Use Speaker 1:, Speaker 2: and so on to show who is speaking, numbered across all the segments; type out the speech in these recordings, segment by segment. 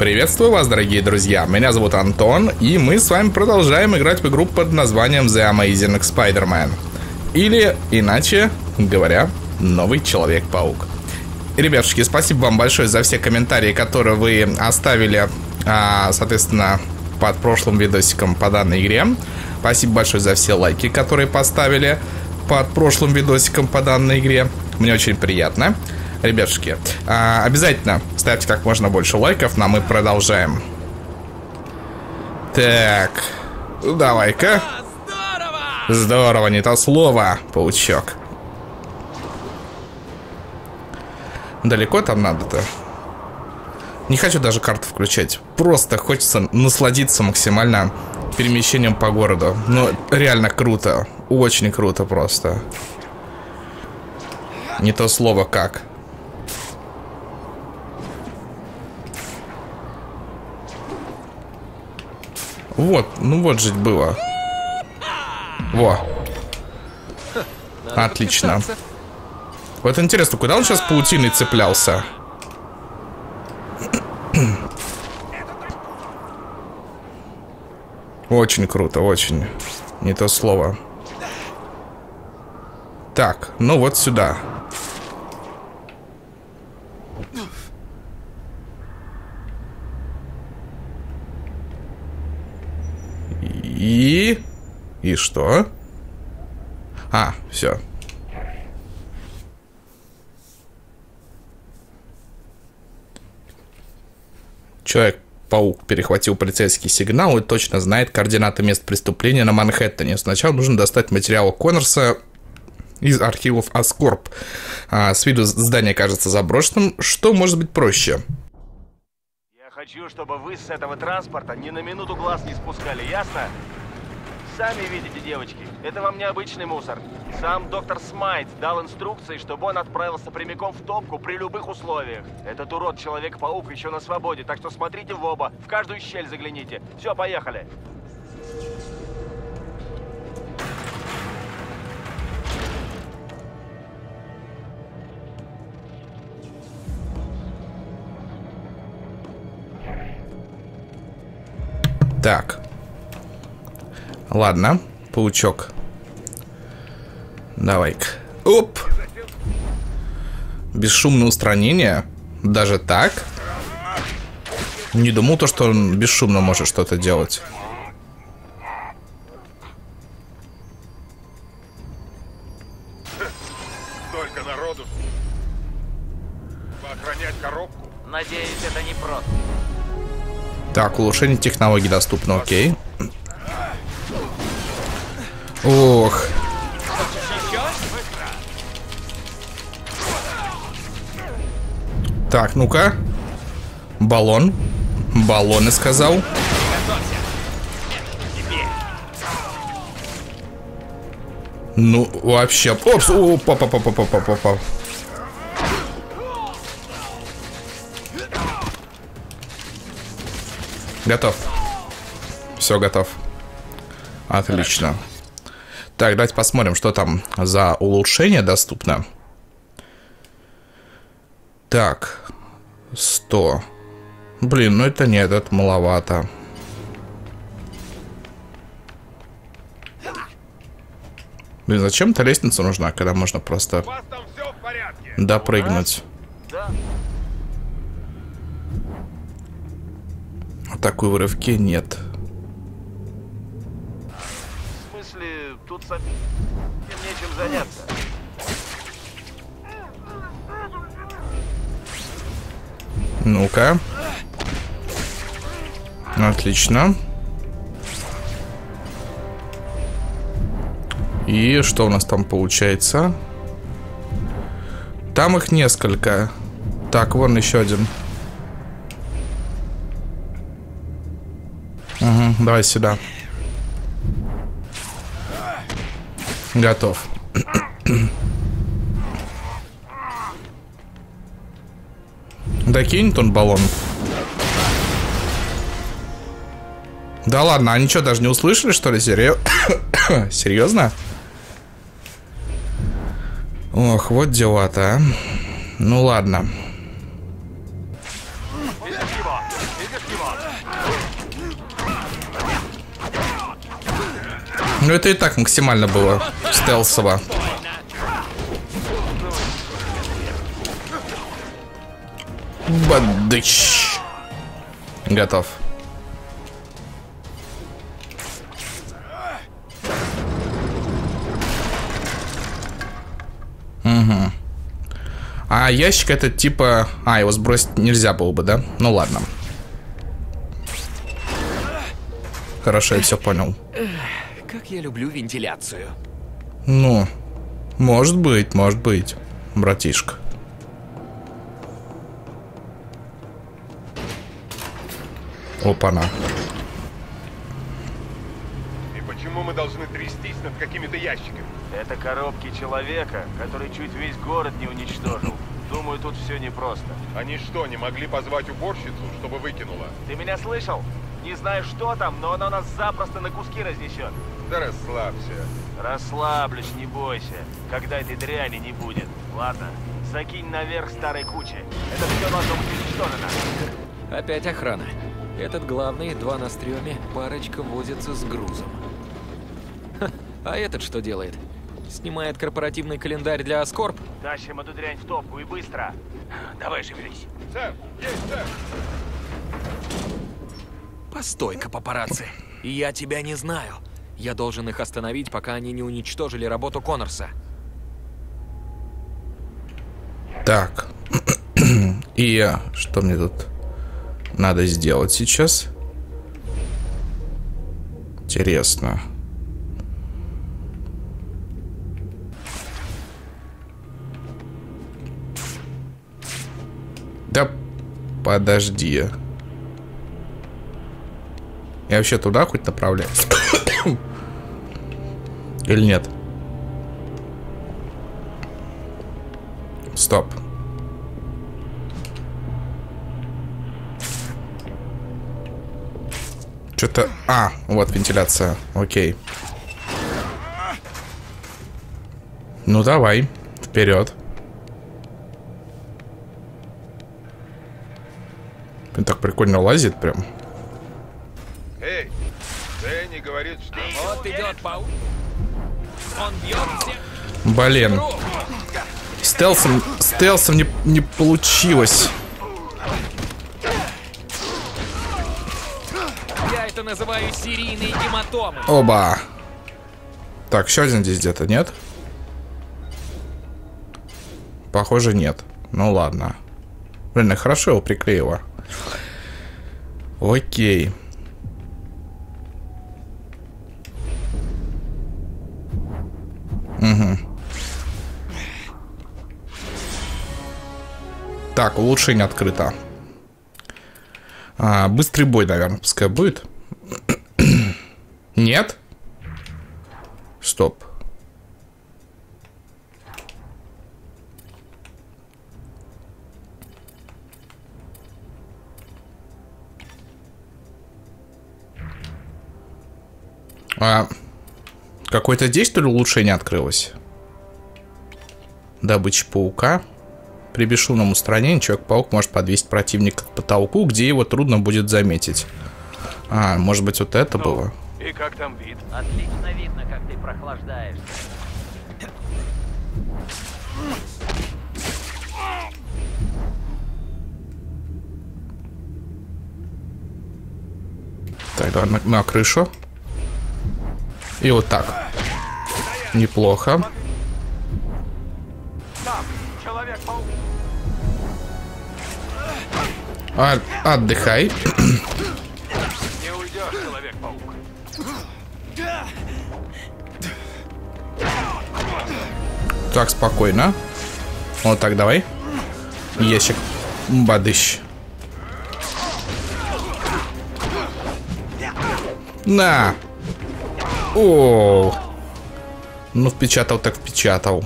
Speaker 1: Приветствую вас, дорогие друзья. Меня зовут Антон, и мы с вами продолжаем играть в игру под названием The Amazing Spider-Man. Или, иначе говоря, Новый Человек-паук. Ребятушки, спасибо вам большое за все комментарии, которые вы оставили, а, соответственно, под прошлым видосиком по данной игре. Спасибо большое за все лайки, которые поставили под прошлым видосиком по данной игре. Мне очень приятно. Ребятушки, а, обязательно ставьте как можно больше лайков, но мы продолжаем. Так, давай-ка. Здорово, не то слово, паучок. Далеко там надо-то? Не хочу даже карту включать. Просто хочется насладиться максимально перемещением по городу. Ну, реально круто. Очень круто просто. Не то слово как. Вот, ну вот жить было. Во. Отлично. Вот интересно, куда он сейчас паутиной цеплялся? Очень круто, очень. Не то слово. Так, ну вот сюда. И... И что? А, все. Человек-паук перехватил полицейский сигнал и точно знает координаты мест преступления на Манхэттене. Сначала нужно достать материалы Коннорса из архивов Аскорб. А, с виду здание кажется заброшенным. Что может быть проще?
Speaker 2: Я хочу, чтобы вы с этого транспорта ни на минуту глаз не спускали, ясно? Сами видите, девочки, это вам не обычный мусор. Сам доктор Смайт дал инструкции, чтобы он отправился прямиком в топку при любых условиях. Этот урод Человек-паук еще на свободе, так что смотрите в оба, в каждую щель загляните. Все, поехали.
Speaker 1: Так. Ладно, паучок. Давай-ка. Оп! Бесшумное устранение? Даже так? Не думал то, что он бесшумно может что-то делать.
Speaker 3: Столько народу. Охранять коробку.
Speaker 2: Надеюсь, это не просто.
Speaker 1: Так, улучшение технологий доступно, окей. Ох. Так, ну-ка. Баллон. Баллоны сказал. Ну, вообще. Опс, о, папа, папа, папа, папа. Готов. Все, готов. Отлично. Так, давайте посмотрим, что там за улучшение доступно. Так, 100. Блин, ну это нет, это маловато. Блин, зачем-то лестница нужна, когда можно просто допрыгнуть.
Speaker 2: Да.
Speaker 1: Такой в рывке нет.
Speaker 2: Тут совсем нечем заняться.
Speaker 1: Ну-ка. Отлично. И что у нас там получается? Там их несколько. Так, вон еще один. Угу, давай сюда. Готов. Докинет он баллон. Да ладно, они что, даже не услышали, что ли? Серьё- Серьезно? Ох, вот дела-то, а. Ну ладно. Ну это и так максимально было стелсово. Бадыч. Готов. Угу. А ящик это типа... А, его сбросить нельзя было бы, да? Ну ладно. Хорошо, я все понял.
Speaker 4: Как я люблю вентиляцию.
Speaker 1: Ну, может быть, может быть, братишка. Опа-на.
Speaker 3: И почему мы должны трястись над какими-то ящиками?
Speaker 2: Это коробки человека, который чуть весь город не уничтожил. Думаю, тут все непросто.
Speaker 3: Они что, не могли позвать уборщицу, чтобы выкинула?
Speaker 2: Ты меня слышал? Не знаю, что там, но она нас запросто на куски разнесет.
Speaker 3: Да расслабься.
Speaker 2: Расслаблюсь, не бойся. Когда этой дряни не будет. Ладно, закинь наверх старой кучи. Это все должно быть уничтожено.
Speaker 4: Опять охрана. Этот главный, два на стреме, парочка возится с грузом. Ха, а этот что делает? Снимает корпоративный календарь для Аскорб?
Speaker 2: Тащим эту дрянь в топку и быстро. Давай шевелись.
Speaker 3: Сэр, есть, сэр.
Speaker 4: Постой-ка, папарацци. Я тебя не знаю. Я должен их остановить, пока они не уничтожили работу Коннорса.
Speaker 1: Так. И э, что мне тут надо сделать сейчас? Интересно. Да подожди. Я вообще туда хоть направляюсь? Или нет? Стоп. Что-то... А, вот вентиляция. Окей. Ну давай, вперед. Он так прикольно лазит прям.
Speaker 3: Эй, Дэнни говорит, что...
Speaker 4: Вот идет паук.
Speaker 1: Блин. Стелсом, стелсом не, не получилось.
Speaker 4: Я это называю серийной гематомой.
Speaker 1: Оба. Так, еще один здесь где-то, нет? Похоже, нет. Ну ладно. Блин, хорошо его приклеило. Окей. Так, улучшение открыто. А, быстрый бой, наверное, пускай будет. Нет? Стоп. А какое-то здесь, улучшение открылось? Добыча паука. При бесшумном устранении Человек-паук может подвесить противника к потолку, где его трудно будет заметить. А, может быть, вот это было?
Speaker 2: И как там вид?
Speaker 5: Отлично видно, как ты прохлаждаешься.
Speaker 1: Так, давай на, на крышу. И вот так. Неплохо. Отдыхай.
Speaker 2: Не уйдешь, Человек-паук.
Speaker 1: Так, спокойно. Вот так, давай. Ящик. Бадыщ. На. О. Ну, впечатал так впечатал.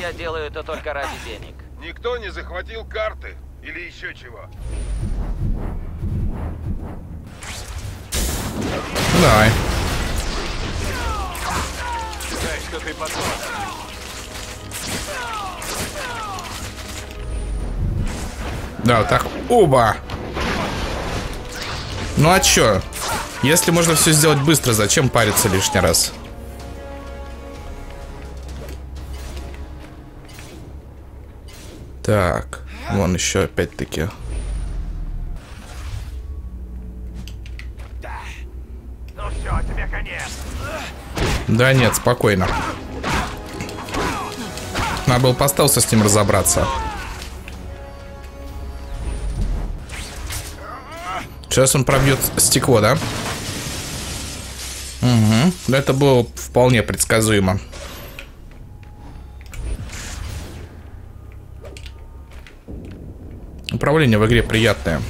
Speaker 5: Я делаю это только ради денег.
Speaker 3: Никто не захватил карты или еще чего.
Speaker 1: Давай.
Speaker 2: Дай, что ты посмотришь.
Speaker 1: Да, вот так. Оба! Ну а чё? Если можно все сделать быстро, зачем париться лишний раз? Так, вон еще опять-таки.
Speaker 2: Ну все, тебе конец.
Speaker 1: Да нет, спокойно. Надо было поставился с ним разобраться. Сейчас он пробьет стекло, да? Угу. Это было вполне предсказуемо. Управление в игре приятное.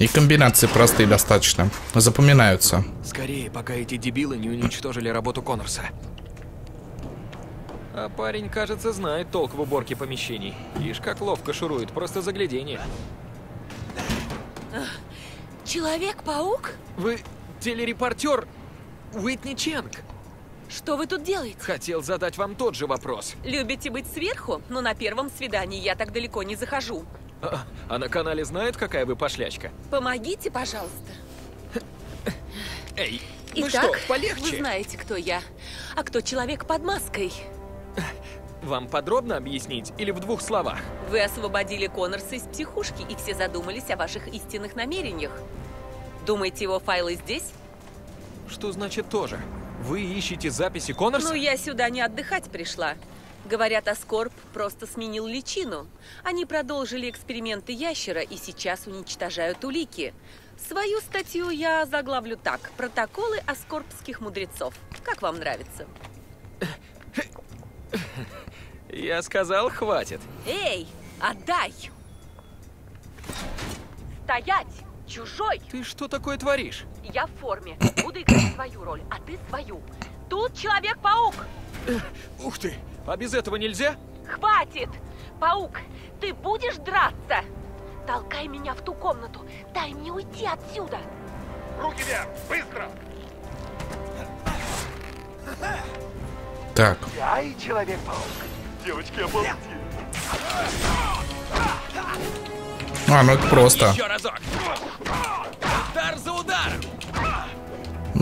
Speaker 1: И комбинации простые достаточно. Запоминаются.
Speaker 4: Скорее, пока эти дебилы не уничтожили работу Коннорса. А парень, кажется, знает толк в уборке помещений. Ишь, как ловко шурует, просто заглядение.
Speaker 6: Человек-паук?
Speaker 4: Вы телерепортер Уитни Ченг.
Speaker 6: Что вы тут делаете?
Speaker 4: Хотел задать вам тот же вопрос.
Speaker 6: Любите быть сверху? Но на первом свидании я так далеко не захожу.
Speaker 4: А, а на канале знают, какая вы пошлячка?
Speaker 6: Помогите, пожалуйста.
Speaker 4: Эй, вы
Speaker 6: Итак,
Speaker 4: что, полегче?
Speaker 6: вы знаете, кто я. А кто человек под маской?
Speaker 4: Вам подробно объяснить или в двух словах?
Speaker 6: Вы освободили Коннорса из психушки, и все задумались о ваших истинных намерениях. Думаете, его файлы здесь?
Speaker 4: Что значит тоже? Вы ищете записи Коннорса?
Speaker 6: Ну, я сюда не отдыхать пришла. Говорят, Аскорб просто сменил личину. Они продолжили эксперименты ящера и сейчас уничтожают улики. Свою статью я заглавлю так. Протоколы аскорбских мудрецов. Как вам нравится?
Speaker 4: Я сказал, хватит.
Speaker 6: Эй, отдай! Стоять! Чужой!
Speaker 4: Ты что такое творишь?
Speaker 6: Я в форме. Буду играть свою роль, а ты свою. Тут Человек-паук!
Speaker 4: Ух ты! А без этого нельзя?
Speaker 6: Хватит! Паук, ты будешь драться? Толкай меня в ту комнату. Дай мне уйти отсюда.
Speaker 3: Руки вверх! Быстро!
Speaker 1: Так,
Speaker 2: Я и Человек-паук.
Speaker 3: Девочки, обалдеть!
Speaker 1: а, ну это просто.
Speaker 4: Еще разок! Удар за ударом!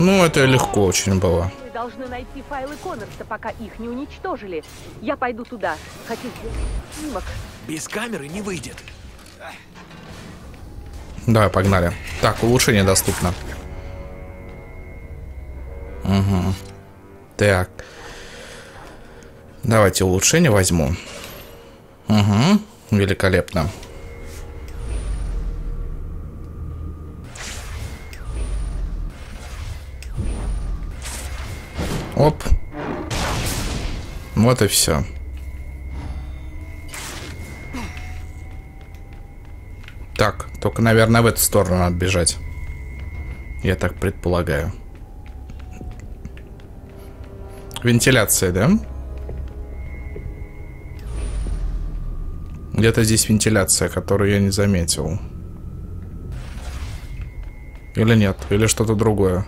Speaker 1: Ну, это легко очень было.
Speaker 6: Вы должны найти файлы Коннорса, пока их не уничтожили. Я пойду туда. Хочу сделать снимок.
Speaker 4: Без камеры не выйдет.
Speaker 1: Давай, погнали. Так, улучшение доступно. Угу. Так. Давайте улучшение возьму. Угу. Великолепно. Оп. Вот и все. Так, только, наверное, в эту сторону надо бежать. Я так предполагаю. Вентиляция, да? Где-то здесь вентиляция, которую я не заметил. Или нет? Или что-то другое?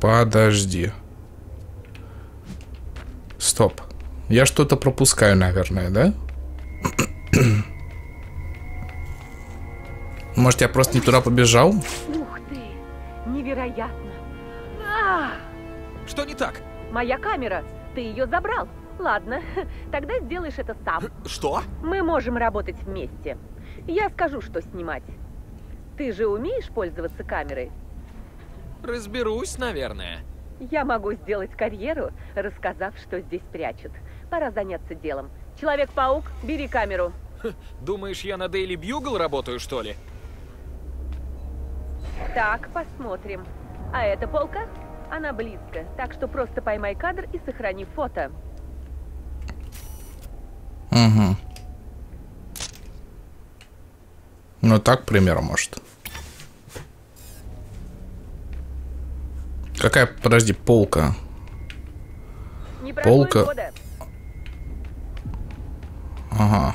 Speaker 1: Подожди. Стоп. Я что-то пропускаю, наверное, да? Может, я просто не туда побежал?
Speaker 6: Ух ты! Невероятно! А,
Speaker 4: Что не так?
Speaker 6: моя камера! Ты ее забрал. Ладно, тогда сделаешь это сам.
Speaker 4: Что?
Speaker 6: Мы можем работать вместе. Я скажу, что снимать. Ты же умеешь пользоваться камерой?
Speaker 4: Разберусь, наверное.
Speaker 6: Я могу сделать карьеру, рассказав, что здесь прячут. Пора заняться делом. Человек-паук, бери камеру.
Speaker 4: Думаешь, я на Daily Bugle работаю, что ли?
Speaker 6: Так, посмотрим. А эта полка? Она близко, так что просто поймай кадр и сохрани фото.
Speaker 1: Угу. Ну так, к примеру, может. Какая, подожди, полка?
Speaker 6: Не
Speaker 1: Полка.
Speaker 6: года.
Speaker 1: Ага.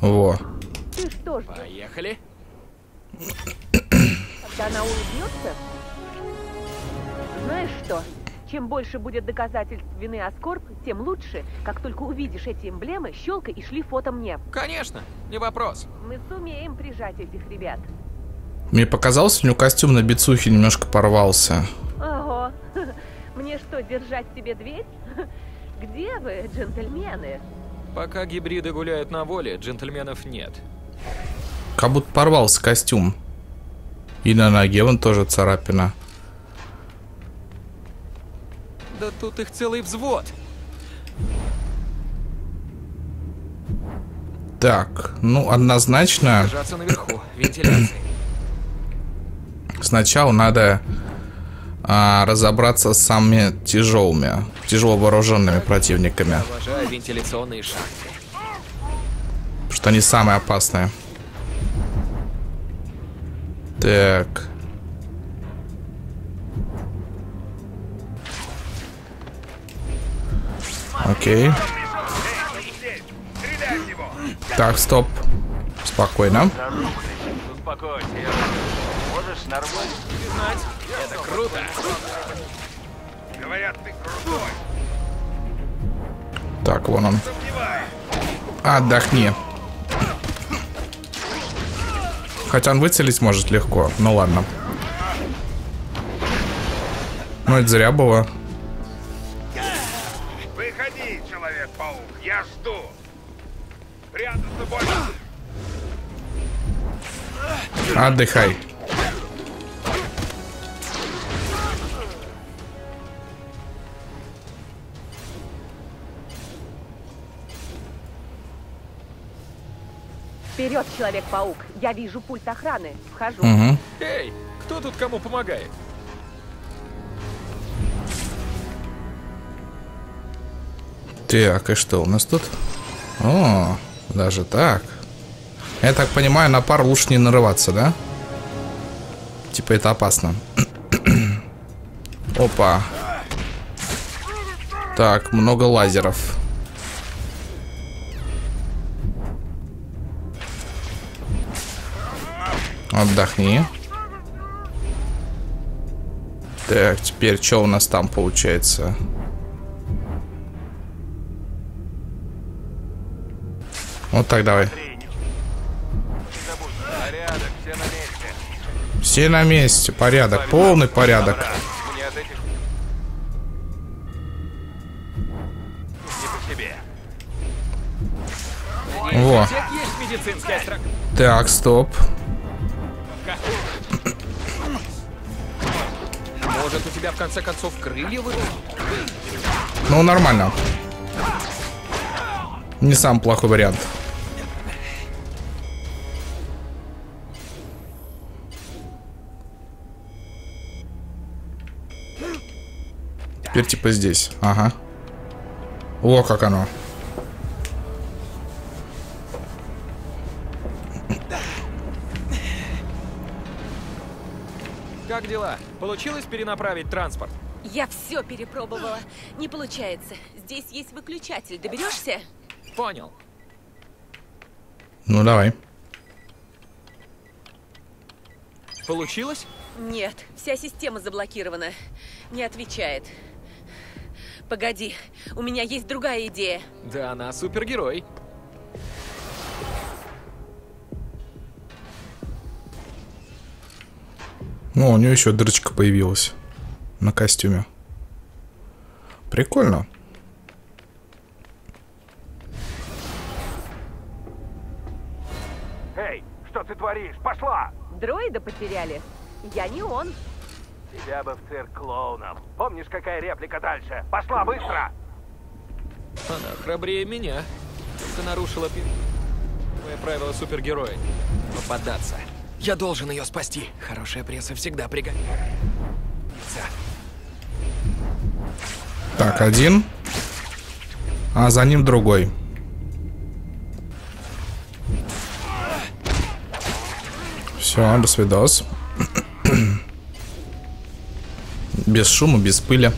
Speaker 1: Во.
Speaker 6: Ты что ж,
Speaker 4: Поехали.
Speaker 6: когда она улыбнется? Знаешь что? Чем больше будет доказательств вины Аскорб, тем лучше. Как только увидишь эти эмблемы, щелкай и шли фото мне.
Speaker 4: Конечно, не вопрос.
Speaker 6: Мы сумеем прижать этих ребят.
Speaker 1: Мне показалось, у него костюм на бицухе немножко порвался.
Speaker 6: Ого. Мне что, держать тебе дверь? Где вы, джентльмены?
Speaker 4: Пока гибриды гуляют на воле, джентльменов нет.
Speaker 1: Как будто порвался костюм. И на ноге вон тоже царапина.
Speaker 4: Да тут их целый взвод.
Speaker 1: Так, ну однозначно
Speaker 4: Держаться наверху, вентиляции.
Speaker 1: сначала надо а, разобраться с самыми тяжелыми, тяжело вооруженными противниками.
Speaker 4: Вентиляционные шахты.
Speaker 1: Что они самые опасные. Так. Окей. Так, стоп. Спокойно.
Speaker 4: Это круто.
Speaker 3: Говорят, ты крутой!
Speaker 1: Так, вон он. Отдохни. Хотя он выцелить может легко. Ну ладно. Ну это зря было.
Speaker 3: Я жду! Прятаться больше!
Speaker 1: Отдыхай.
Speaker 6: Вперед, Человек-паук. Я вижу пульт охраны. Вхожу.
Speaker 1: Угу.
Speaker 4: Эй, кто тут кому помогает?
Speaker 1: Так, и что у нас тут? О, даже так. Я так понимаю, на пар лучше не нарываться, да? Типа это опасно. Опа. Так, много лазеров. Отдохни. Так, теперь что у нас там получается? Вот так давай.
Speaker 3: Все на месте.
Speaker 1: Порядок, полный порядок. Во. Так, стоп.
Speaker 4: Может, у тебя в конце концов крылья вырастут?
Speaker 1: Ну, нормально. Не самый плохой вариант. Теперь типа здесь. Ага. О, как оно.
Speaker 4: Как дела? Получилось перенаправить транспорт?
Speaker 6: Я все перепробовала. Не получается. Здесь есть выключатель. Доберешься?
Speaker 4: Понял.
Speaker 1: Ну, давай.
Speaker 4: Получилось?
Speaker 6: Нет, вся система заблокирована. Не отвечает. Погоди, у меня есть другая идея.
Speaker 4: Да она супергерой.
Speaker 1: Ну, у нее еще дырочка появилась на костюме. Прикольно.
Speaker 3: Эй, что ты творишь? Пошла!
Speaker 6: Дроида потеряли? Я не он.
Speaker 3: Тебя бы в цирк клоуном. Помнишь, какая реплика дальше? Пошла быстро!
Speaker 4: Она храбрее меня. Только нарушила пи... Мое правило супергероя. Попадаться. Я должен ее спасти. Хорошая пресса всегда пригодится.
Speaker 1: Так, один. А за ним другой. Все, до свидос. Без шума, без пыли.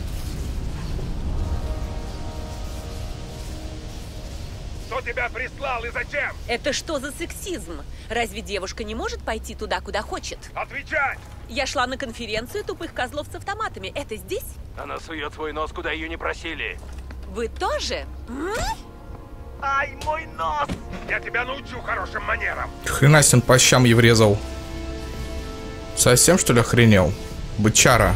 Speaker 3: Кто тебя прислал и зачем?
Speaker 6: Это что за сексизм? Разве девушка не может пойти туда, куда хочет?
Speaker 3: Отвечай!
Speaker 6: Я шла на конференцию тупых козлов с автоматами. Это здесь?
Speaker 3: Она сует свой нос, куда ее не просили.
Speaker 6: Вы тоже? М?
Speaker 3: Ай, мой нос! Я тебя научу хорошим манерам.
Speaker 1: Хрена себе он по щам ей врезал. Совсем что ли охренел? Бычара.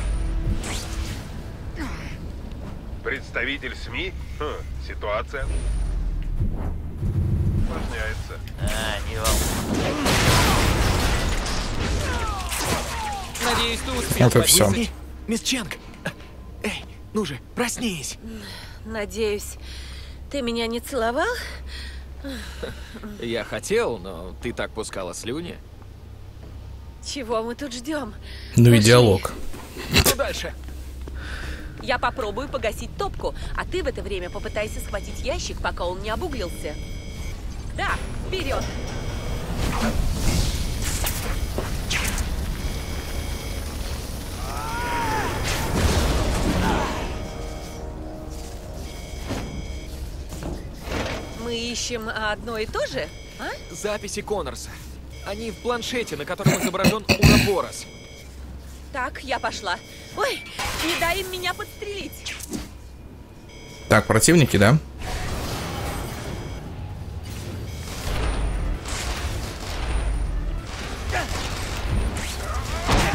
Speaker 3: Представитель СМИ? Хм, ситуация. Усложняется.
Speaker 5: А, не волнуйся.
Speaker 4: Надеюсь, ты успел.
Speaker 1: Вот и все.
Speaker 4: Ми- Мисс Чанг! Эй, ну же, проснись!
Speaker 6: Надеюсь, ты меня не целовал?
Speaker 4: Я хотел, но ты так пускала слюни.
Speaker 6: Чего мы тут ждем?
Speaker 1: Ну и
Speaker 6: Пошли.
Speaker 1: диалог.
Speaker 4: Что дальше?
Speaker 6: Я попробую погасить топку, а ты в это время попытайся схватить ящик, пока он не обуглился. Да, вперед! Мы ищем одно и то же, а?
Speaker 4: Записи Коннорса. Они в планшете, на котором изображен Ураборос.
Speaker 6: Так, я пошла. Ой, не дай им меня подстрелить.
Speaker 1: Так, противники, да?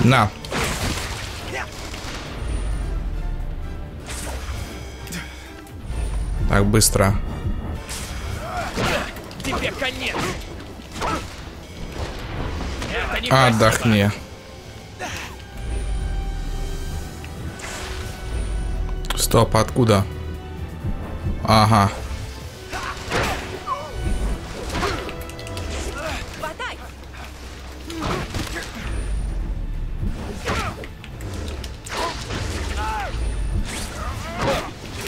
Speaker 1: На. Так, быстро.
Speaker 4: Тебе конец! Это не
Speaker 1: Стоп, откуда? Ага.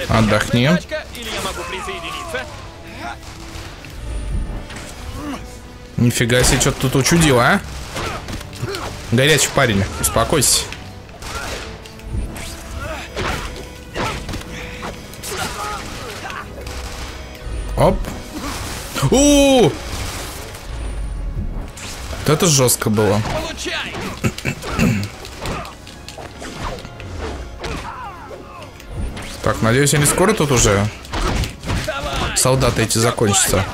Speaker 1: Отдохни. Нифига себе, что ты тут учудил, а? Горячий парень, успокойся. У Вот это жестко было.
Speaker 4: Получай!
Speaker 1: Так, надеюсь, они скоро тут уже
Speaker 4: Давай!
Speaker 1: солдаты эти закончатся.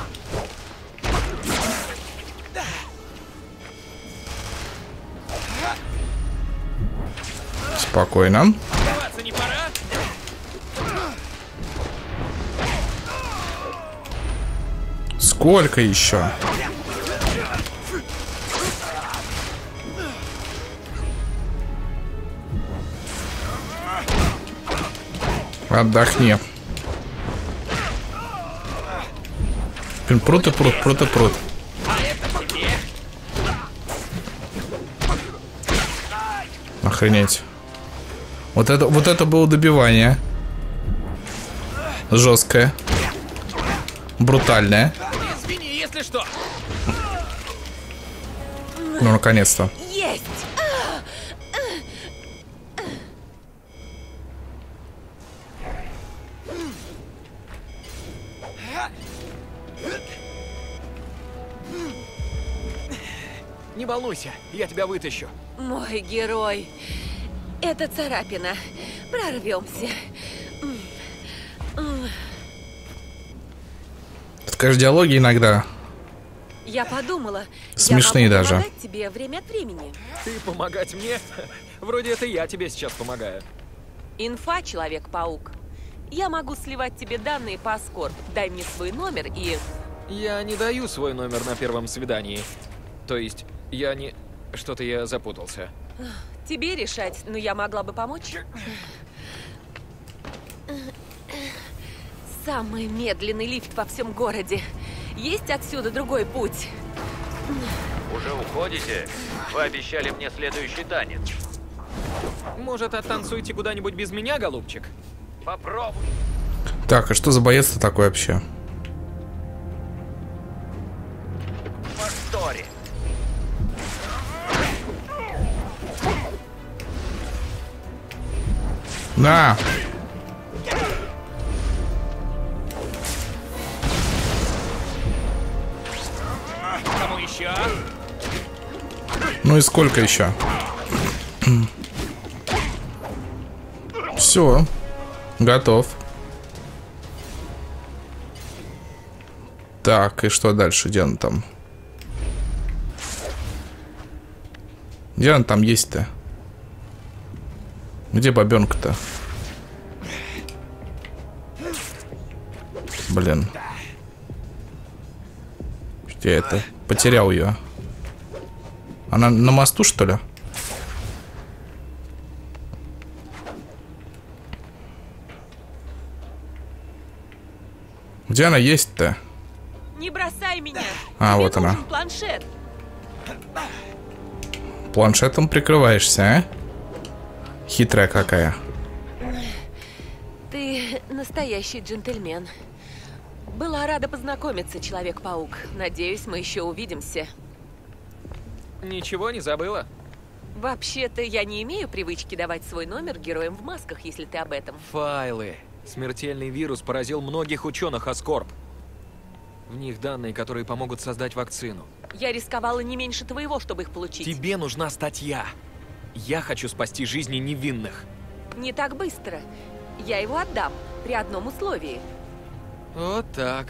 Speaker 1: Спокойно. Сколько еще? Отдохни. Блин, прут и прут, прут и прут. Охренеть. Вот это, вот это было добивание. Жесткое. Брутальное.
Speaker 4: Если что.
Speaker 1: Ну, наконец-то.
Speaker 6: Есть!
Speaker 4: Не волнуйся, я тебя вытащу.
Speaker 6: Мой герой. Это царапина. Прорвемся.
Speaker 1: Скажешь, диалоги иногда.
Speaker 6: Я подумала,
Speaker 1: Смешные
Speaker 6: я могу
Speaker 1: даже.
Speaker 6: помогать тебе время от времени.
Speaker 4: Ты помогать мне? Вроде это я тебе сейчас помогаю.
Speaker 6: Инфа, Человек-паук. Я могу сливать тебе данные по Аскорб. Дай мне свой номер и...
Speaker 4: Я не даю свой номер на первом свидании. То есть, я не... Что-то я запутался.
Speaker 6: Тебе решать, но я могла бы помочь. Самый медленный лифт во всем городе. Есть отсюда другой путь?
Speaker 5: Уже уходите? Вы обещали мне следующий танец.
Speaker 4: Может, оттанцуйте куда-нибудь без меня, голубчик?
Speaker 5: Попробуй.
Speaker 1: Так, а что за боец-то такой вообще?
Speaker 5: Повтори.
Speaker 1: На!
Speaker 4: Кому
Speaker 1: Ну и сколько еще? Все. Готов. Так, и что дальше? Где он там? Где он там есть-то? Где бабенка-то? Блин. Где это? Потерял ее. Она на мосту, что ли? Где она есть-то?
Speaker 6: Не бросай меня.
Speaker 1: А,
Speaker 6: Тебе
Speaker 1: вот она.
Speaker 6: планшет.
Speaker 1: Планшетом прикрываешься, а? Хитрая какая.
Speaker 6: Ты настоящий джентльмен. Была рада познакомиться, Человек-паук. Надеюсь, мы еще увидимся.
Speaker 4: Ничего не забыла?
Speaker 6: Вообще-то я не имею привычки давать свой номер героям в масках, если ты об этом.
Speaker 4: Файлы. Смертельный вирус поразил многих ученых Аскорб. В них данные, которые помогут создать вакцину.
Speaker 6: Я рисковала не меньше твоего, чтобы их получить.
Speaker 4: Тебе нужна статья. Я хочу спасти жизни невинных.
Speaker 6: Не так быстро. Я его отдам при одном условии.
Speaker 4: Вот так.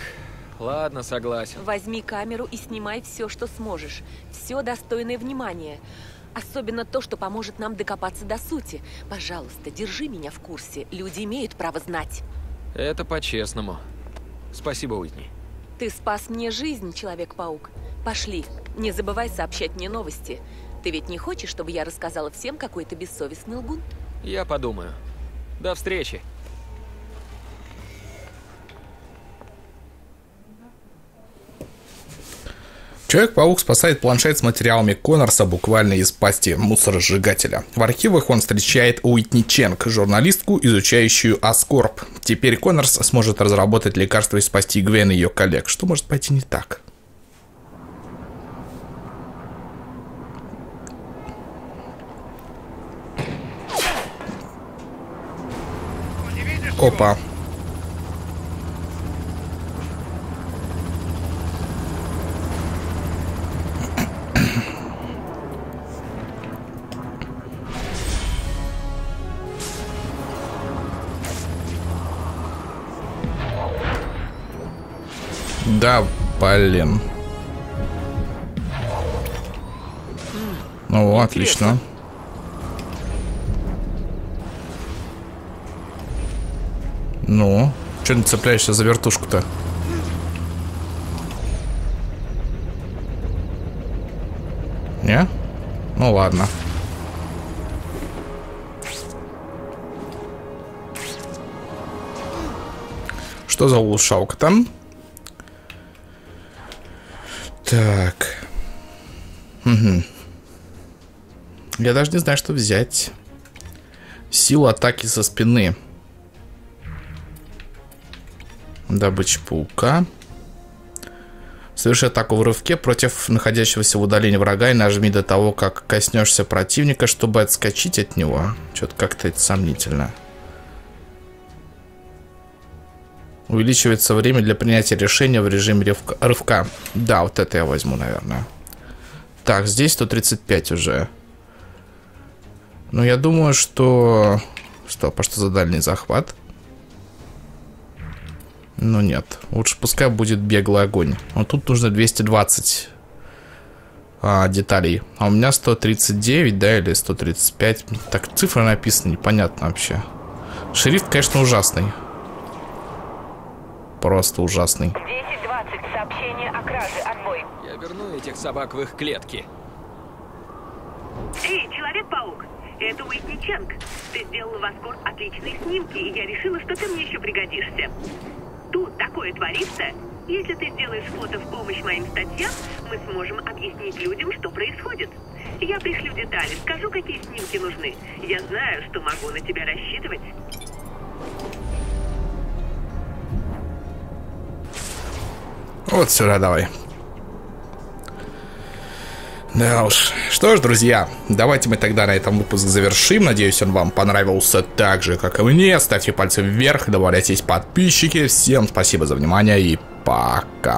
Speaker 4: Ладно, согласен.
Speaker 6: Возьми камеру и снимай все, что сможешь. Все достойное внимания. Особенно то, что поможет нам докопаться до сути. Пожалуйста, держи меня в курсе. Люди имеют право знать.
Speaker 4: Это по-честному. Спасибо, Уитни.
Speaker 6: Ты спас мне жизнь, Человек-паук. Пошли. Не забывай сообщать мне новости. Ты ведь не хочешь, чтобы я рассказала всем, какой ты бессовестный лгун?
Speaker 4: Я подумаю. До встречи.
Speaker 1: Человек-паук спасает планшет с материалами Коннорса буквально из пасти мусоросжигателя. В архивах он встречает Уитни Ченг, журналистку, изучающую Аскорб. Теперь Коннорс сможет разработать лекарство и спасти Гвен и ее коллег. Что может пойти не так? Опа. Да, блин. Ну, отлично. Ну, что не цепляешься за вертушку-то? Не? Ну ладно. Что за улучшалка там? Так. Угу. Я даже не знаю, что взять. Сила атаки со спины. Добыча паука. Соверши атаку в рывке против находящегося в удалении врага и нажми до того, как коснешься противника, чтобы отскочить от него. Что-то как-то это сомнительно. Увеличивается время для принятия решения в режиме рывка. Да, вот это я возьму, наверное. Так, здесь 135 уже. Ну, я думаю, что... Стоп, а что за дальний захват? Ну, нет. Лучше пускай будет беглый огонь. Но тут нужно 220 а, деталей. А у меня 139, да, или 135. Так, цифры написаны, непонятно вообще. Шрифт, конечно, ужасный. Просто ужасный.
Speaker 7: 10-20, сообщение о краже, отбой.
Speaker 4: Я верну этих собак в их клетки.
Speaker 7: Эй, Человек-паук, это Уитни Ченг. Ты сделал в Аскорб отличные снимки, и я решила, что ты мне еще пригодишься. Тут такое творится. Если ты сделаешь фото в помощь моим статьям, мы сможем объяснить людям, что происходит. Я пришлю детали, скажу, какие снимки нужны. Я знаю, что могу на тебя рассчитывать.
Speaker 1: Вот сюда давай. Да уж. Что ж, друзья, давайте мы тогда на этом выпуск завершим. Надеюсь, он вам понравился так же, как и мне. Ставьте пальцы вверх, добавляйтесь подписчики. Всем спасибо за внимание и пока.